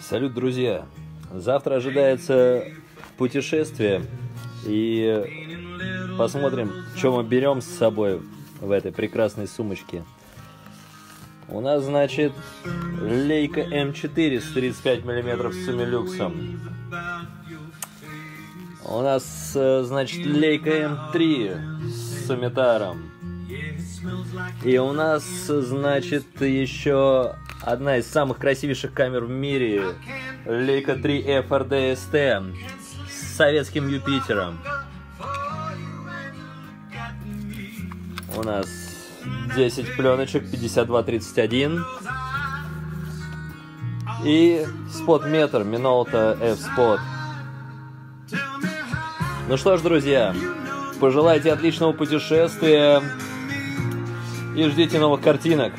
Салют, друзья! Завтра ожидается путешествие, и посмотрим, что мы берем с собой в этой прекрасной сумочке. У нас, значит, лейка М4 с 35 мм с сумилюксом. У нас, э, значит, лейка М3 с сумитаром. И у нас, значит, еще одна из самых красивейших камер в мире. Leica 3 FRDST с советским Юпитером. У нас 10 пленочек 5231. И спот-метр Minolta F-Spot. Ну что ж, друзья, пожелайте отличного путешествия и ждите новых картинок.